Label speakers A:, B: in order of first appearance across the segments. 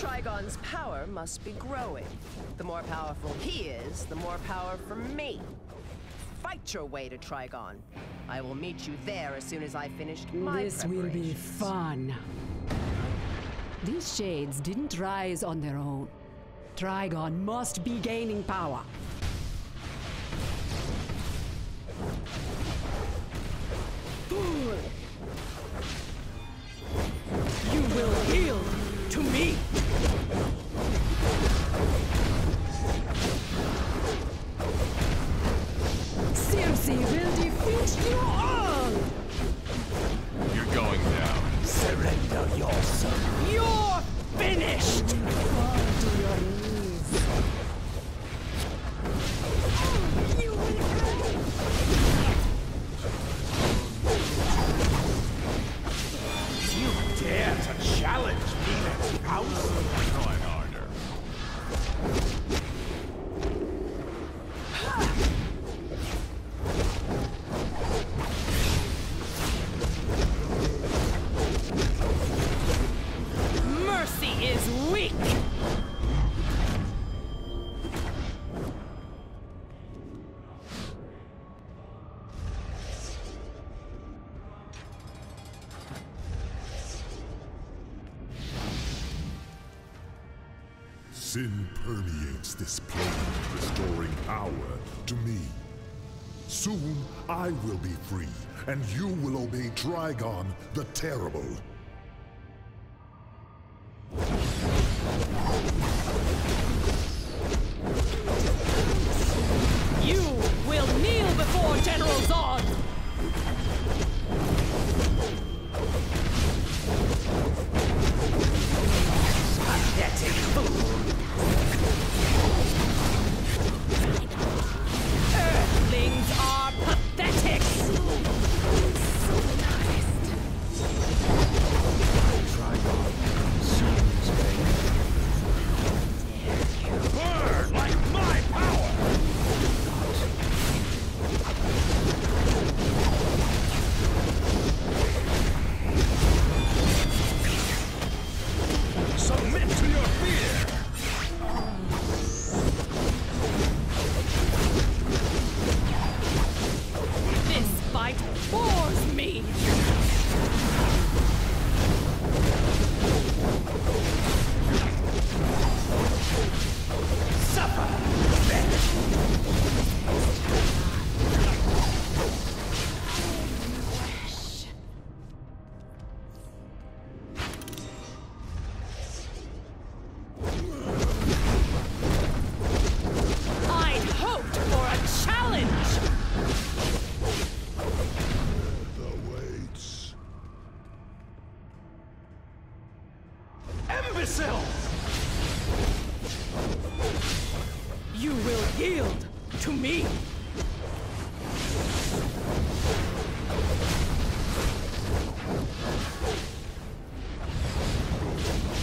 A: Trigon's power must be growing. The more powerful he is, the more power for me. Fight your way to Trigon. I will meet you there as soon as I finish my
B: This will be fun. These shades didn't rise on their own. Trigon must be gaining power. You will yield to me. Circe will defeat you all.
C: Sin permeates this plane, restoring power to me. Soon I will be free, and you will obey Trigon the Terrible.
D: Imbecile.
B: You will yield to me!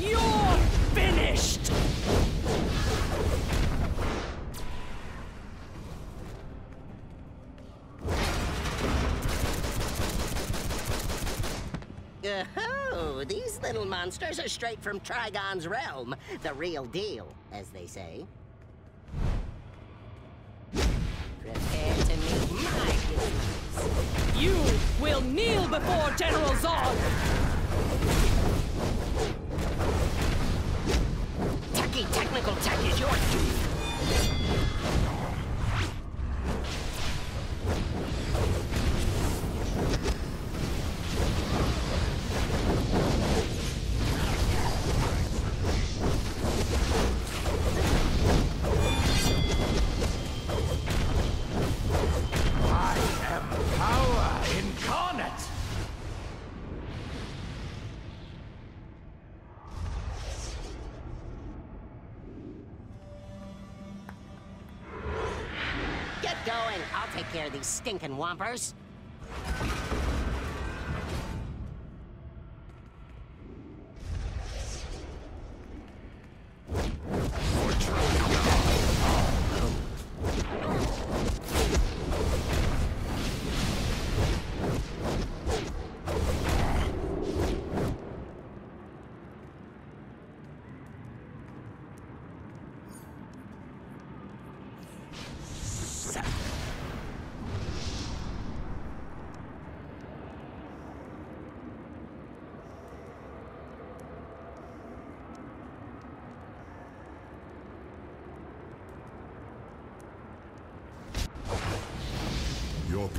B: You're finished!
E: Uh-huh. These little monsters are straight from Trigon's realm. The real deal, as they say. Prepare to meet my business.
B: You will kneel before General Zod!
E: together, these stinking whompers.
C: Suck.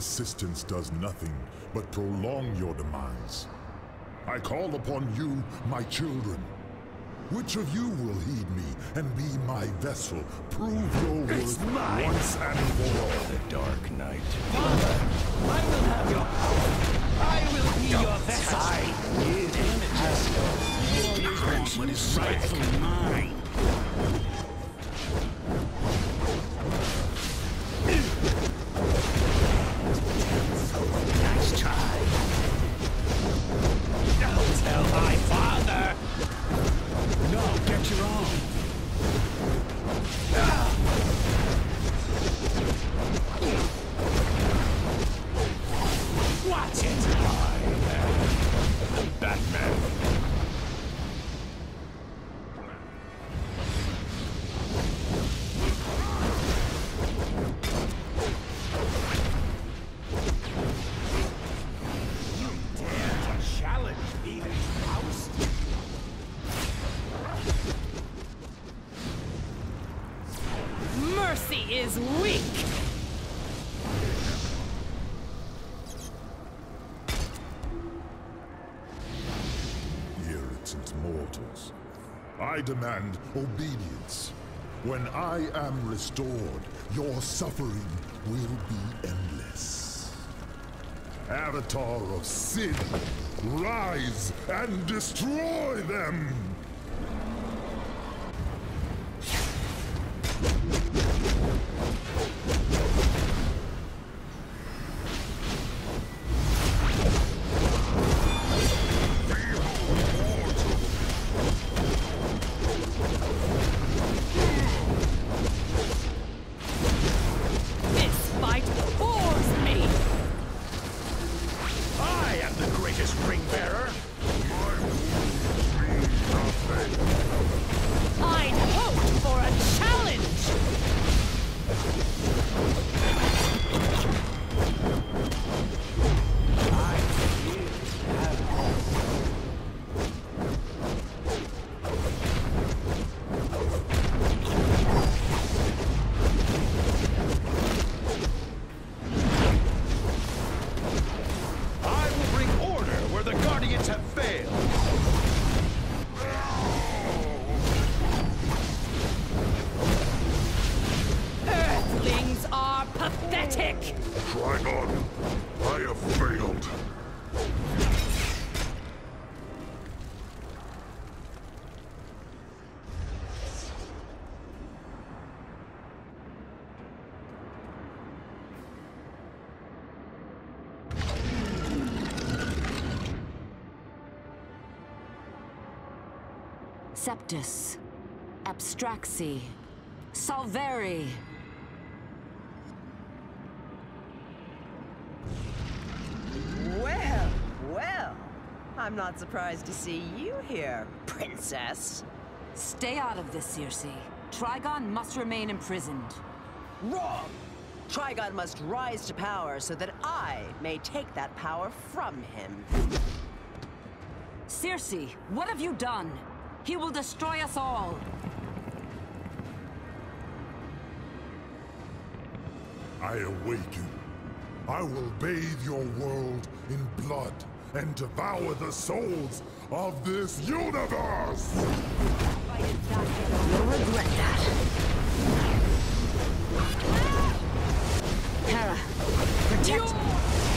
C: Persistence does nothing but prolong your demise. I call upon you, my children. Which of you will heed me and be my vessel? Prove your worth once and for all.
F: The Dark Knight.
D: I will have your power. I will be your vessel. I need what is rightfully mine.
B: Mercy is weak!
C: irritant mortals. I demand obedience. When I am restored, your suffering will be endless. Avatar of sin, rise and destroy them!
D: The have
G: Septus, Abstraxi, Salveri.
A: Well, well. I'm not surprised to see you here, princess.
G: Stay out of this, Circe. Trigon must remain imprisoned.
A: Wrong! Trigon must rise to power so that I may take that power from him.
G: Circe, what have you done? He will destroy us all.
C: I awaken. I will bathe your world in blood and devour the souls of this universe!
G: You'll regret that. Hera, protect
D: Cannot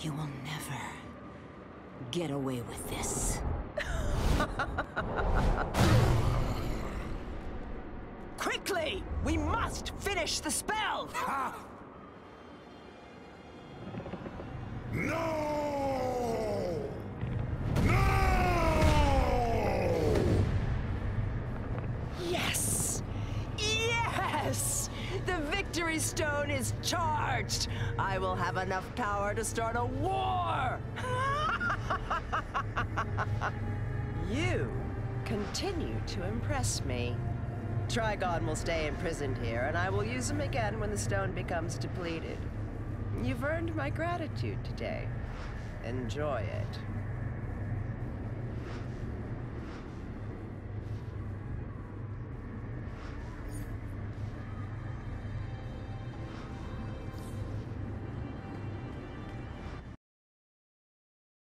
C: You will never
G: get away with this.
A: Quickly! We must finish the spell!
C: Ha! No!
A: Stone is charged! I will have enough power to start a war! you continue to impress me. Trigon will stay imprisoned here, and I will use him again when the stone becomes depleted. You've earned my gratitude today. Enjoy it.